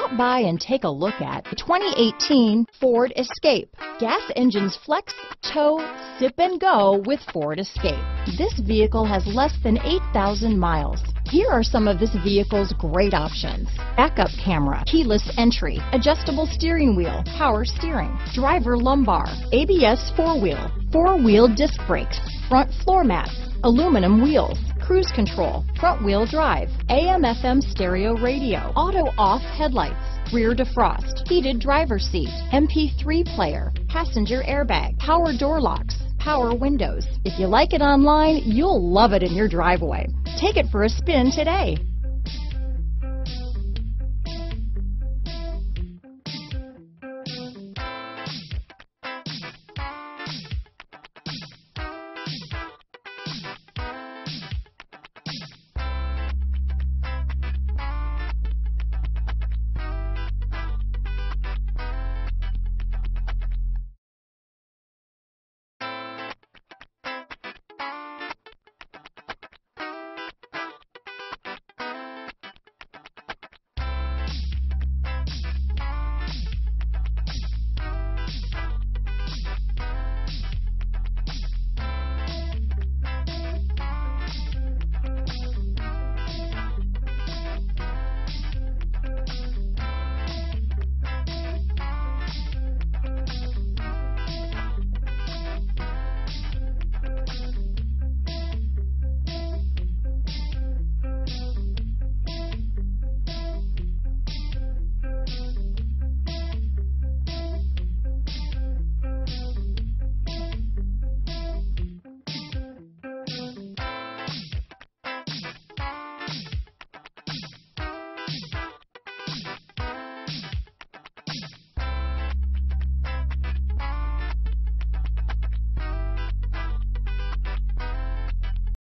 Stop by and take a look at the 2018 Ford Escape. Gas engines flex, tow, sip and go with Ford Escape. This vehicle has less than 8,000 miles. Here are some of this vehicle's great options. Backup camera, keyless entry, adjustable steering wheel, power steering, driver lumbar, ABS four-wheel, four-wheel disc brakes, front floor mats, aluminum wheels, cruise control, front wheel drive, AM FM stereo radio, auto off headlights, rear defrost, heated driver seat, MP3 player, passenger airbag, power door locks, power windows. If you like it online, you'll love it in your driveway. Take it for a spin today.